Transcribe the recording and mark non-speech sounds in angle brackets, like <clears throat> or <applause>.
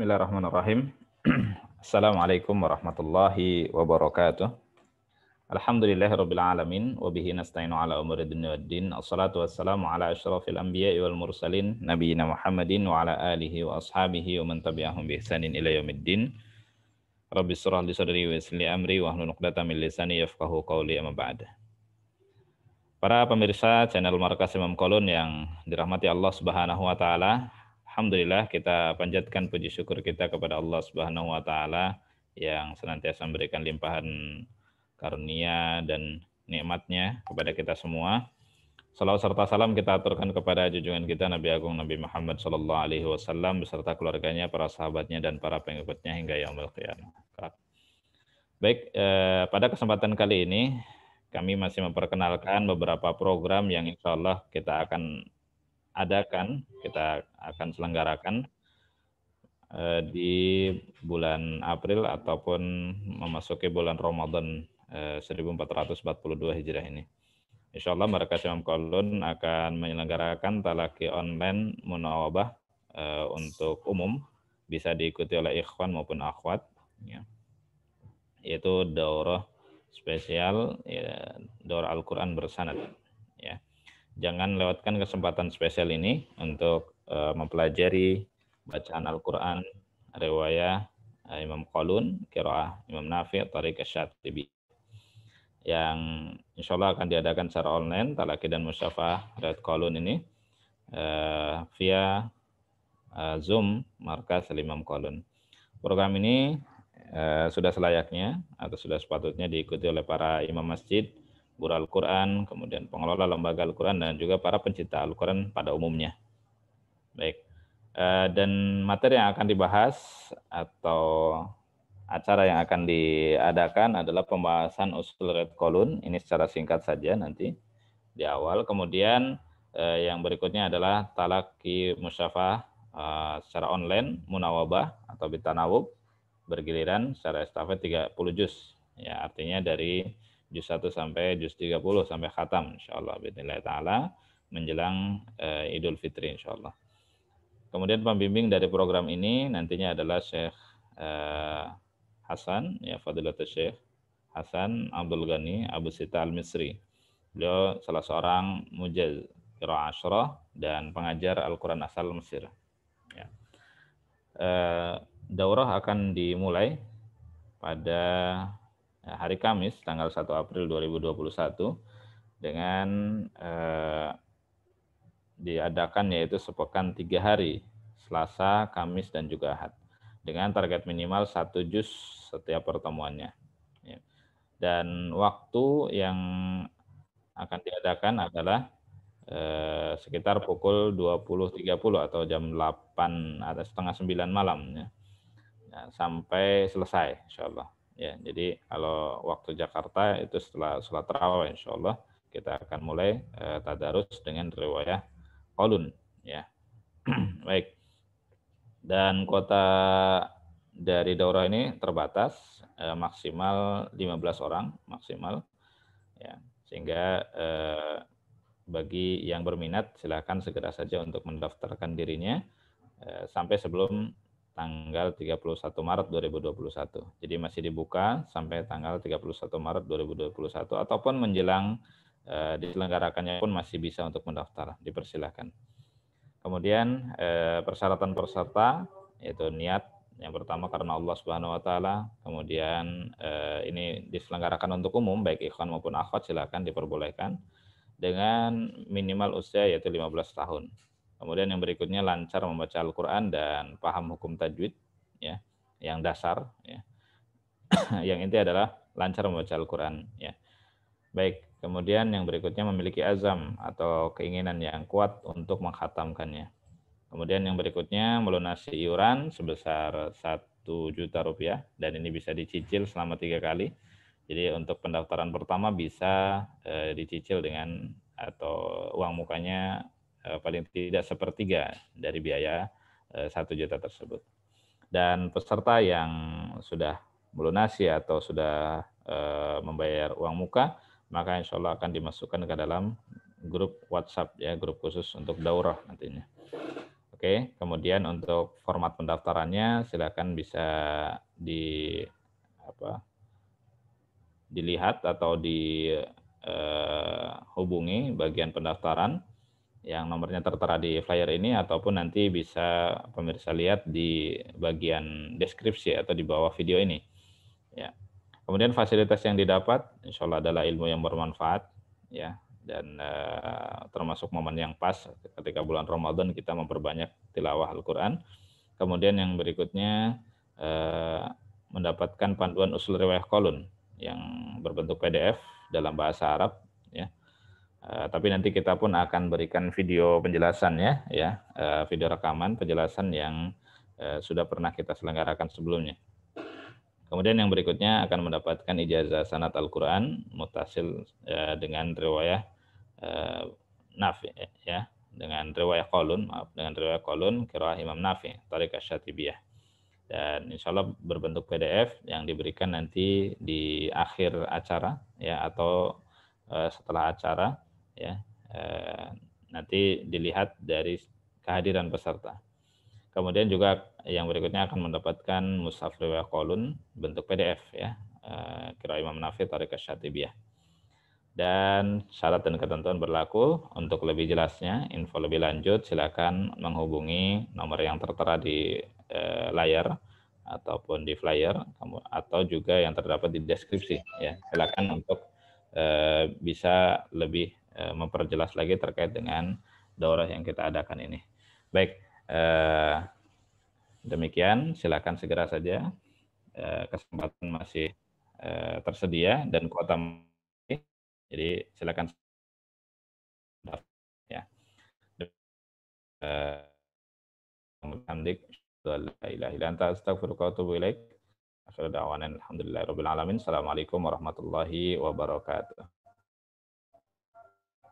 Bismillahirrahmanirrahim. <clears throat> Assalamualaikum warahmatullahi wabarakatuh. Alhamdulillahirabbil alamin wa bihi nasta'inu ala umuri dunya waddin. Assalatu wassalamu ala asyrafil anbiya'i wal mursalin nabiyina Muhammadin wa ala alihi wa ashabihi wa man tabi'ahum bi ihsanin ila yaumiddin. Rabbi surah li sadri wa yassir li amri wa hlul 'uqdatam min lisani yafqahu qawli amma ba'd. Para pemirsa channel Markas Imam Kolon yang dirahmati Allah Subhanahu wa taala, Alhamdulillah kita panjatkan puji syukur kita kepada Allah Subhanahu wa taala yang senantiasa memberikan limpahan karunia dan nikmatnya kepada kita semua. Salawat serta salam kita aturkan kepada junjungan kita Nabi Agung Nabi Muhammad Sallallahu Alaihi Wasallam beserta keluarganya, para sahabatnya dan para pengikutnya hingga yaumul qiyamah. Baik, eh, pada kesempatan kali ini kami masih memperkenalkan beberapa program yang insya Allah kita akan adakan, kita akan selenggarakan eh, di bulan April ataupun memasuki bulan Ramadan 1442 eh, Hijriah ini. Insya Allah mereka Imam Kolun akan menyelenggarakan talaki online munawabah eh, untuk umum bisa diikuti oleh ikhwan maupun akhwat ya. yaitu daurah spesial ya, daurah Al-Qur'an bersanad ya jangan lewatkan kesempatan spesial ini untuk uh, mempelajari bacaan Al-Quran, riwayah uh, Imam Qalun, Kiraah Imam Nafi, Tariq Asyatibi yang insya Allah akan diadakan secara online, Talaki dan Musyafah Red Qalun ini uh, via uh, Zoom Markas Imam Qalun. Program ini uh, sudah selayaknya atau sudah sepatutnya diikuti oleh para imam masjid, guru Al-Quran, kemudian pengelola lembaga Al-Quran, dan juga para pencinta Al-Quran pada umumnya. Baik, eh, dan materi yang akan dibahas atau acara yang akan diadakan adalah pembahasan usul red kolun, ini secara singkat saja nanti di awal. Kemudian eh, yang berikutnya adalah talaki musyafah eh, secara online, munawabah atau bitanawub, bergiliran secara estafet 30 juz. Ya, artinya dari juz 1 sampai juz 30 sampai khatam insyaallah bismillah taala menjelang uh, Idul Fitri insyaallah. Kemudian pembimbing dari program ini nantinya adalah Syekh uh, Hasan ya Fadilatul Syekh Hasan Abdul Ghani Abu Sita Al-Misri. Beliau salah seorang mujaz qiraah asyrah dan pengajar Al-Qur'an asal Mesir. Ya. Uh, daurah akan dimulai pada hari Kamis tanggal 1 April 2021 dengan eh, diadakan yaitu sepekan tiga hari Selasa, Kamis dan juga Ahad dengan target minimal satu juz setiap pertemuannya. Ya. Dan waktu yang akan diadakan adalah eh, sekitar pukul 20.30 atau jam 8 atau setengah 9 malam ya. ya sampai selesai insya Allah. Ya, jadi kalau waktu Jakarta itu setelah sholat terawih insya Allah kita akan mulai eh, tadarus dengan riwayah kolun. Ya, <clears throat> baik. Dan kota dari daurah ini terbatas eh, maksimal 15 orang maksimal. Ya, sehingga eh, bagi yang berminat silakan segera saja untuk mendaftarkan dirinya eh, sampai sebelum tanggal 31 Maret 2021. Jadi masih dibuka sampai tanggal 31 Maret 2021 ataupun menjelang eh, diselenggarakannya pun masih bisa untuk mendaftar, dipersilahkan. Kemudian eh, persyaratan peserta yaitu niat yang pertama karena Allah Subhanahu wa taala, kemudian eh, ini diselenggarakan untuk umum baik ikhwan maupun akhwat silakan diperbolehkan dengan minimal usia yaitu 15 tahun. Kemudian yang berikutnya lancar membaca Al-Quran dan paham hukum tajwid, ya, yang dasar. Ya. <coughs> yang inti adalah lancar membaca Al-Quran. Ya. Baik, kemudian yang berikutnya memiliki azam atau keinginan yang kuat untuk menghatamkannya. Kemudian yang berikutnya melunasi iuran sebesar satu juta rupiah dan ini bisa dicicil selama tiga kali. Jadi untuk pendaftaran pertama bisa eh, dicicil dengan atau uang mukanya paling tidak sepertiga dari biaya eh, satu juta tersebut. Dan peserta yang sudah melunasi atau sudah eh, membayar uang muka, maka insya Allah akan dimasukkan ke dalam grup WhatsApp ya, grup khusus untuk daurah nantinya. Oke, kemudian untuk format pendaftarannya silakan bisa di apa dilihat atau dihubungi eh, bagian pendaftaran yang nomornya tertera di flyer ini ataupun nanti bisa pemirsa lihat di bagian deskripsi atau di bawah video ini. Ya. Kemudian fasilitas yang didapat insya Allah adalah ilmu yang bermanfaat ya dan uh, termasuk momen yang pas ketika bulan Ramadan kita memperbanyak tilawah Al-Qur'an. Kemudian yang berikutnya uh, mendapatkan panduan usul riwayah kolun yang berbentuk PDF dalam bahasa Arab. Uh, tapi nanti kita pun akan berikan video penjelasan ya, ya. Uh, video rekaman penjelasan yang uh, sudah pernah kita selenggarakan sebelumnya. Kemudian yang berikutnya akan mendapatkan ijazah sanat Al-Quran mutasil eh, dengan riwayah eh, Nafi ya dengan riwayah Kolun maaf dengan riwayah Kolun kira Imam Nafi Tariq Asyatibiyah dan insya Allah berbentuk PDF yang diberikan nanti di akhir acara ya atau eh, setelah acara ya eh, nanti dilihat dari kehadiran peserta. Kemudian juga yang berikutnya akan mendapatkan mushaf riwayat kolun bentuk PDF ya. Eh, kira Imam Nafi Tariq Syatibiyah. Dan syarat dan ketentuan berlaku. Untuk lebih jelasnya, info lebih lanjut silakan menghubungi nomor yang tertera di eh, layar ataupun di flyer atau juga yang terdapat di deskripsi ya. Silakan untuk eh, bisa lebih memperjelas lagi terkait dengan daurah yang kita adakan ini. Baik, Eh, demikian, silakan segera saja. Eh, kesempatan masih eh, tersedia dan kuota jadi silakan ya. Alhamdulillah, Assalamualaikum warahmatullahi wabarakatuh.